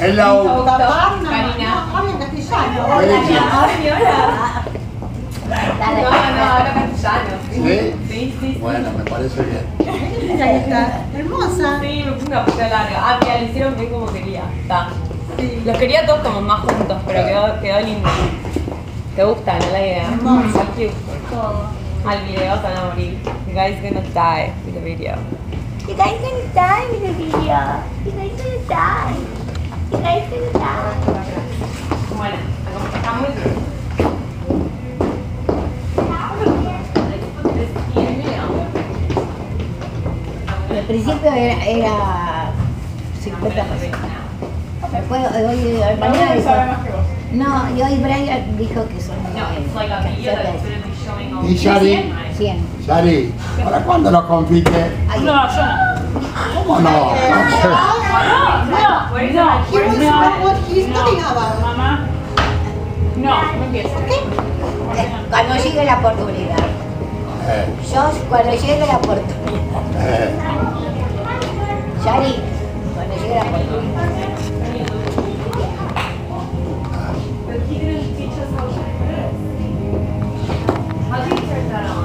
Es la U. Karina. No, habla castellano. Hola. Dale. No, no, habla castellano. ¿Sí? Sí, sí. Bueno, me parece bien. Mira esta, hermosa. Sí, me puse una puta larga. Ah, mira, lo hicieron bien como quería. Está. Sí. Los quería todos como más juntos, pero quedó, quedó lindo. ¿Te gusta, no la idea? Hermoso. So cute. Al video van a morir. You guys gonna die with the video. You guys gonna die with the video. You guys gonna die. You guys gonna die. Bueno, acomodamos. Al principio era, era 50 pesos. Después, hoy, mañana dijo, no, y hoy Brian dijo que son No, eh, ¿Y Shari? 100. Shari, ¿para cuándo los compite? Ahí. No, yo no. ¿Cómo no? No, no, no, he wants to what he's no, talking about. Mamá, no, no empieces. ¿Por qué? Cuando llegue la oportunidad. Yo, cuando llegue la oportunidad. Yari, cuando llegue la oportunidad. How do you turn that on?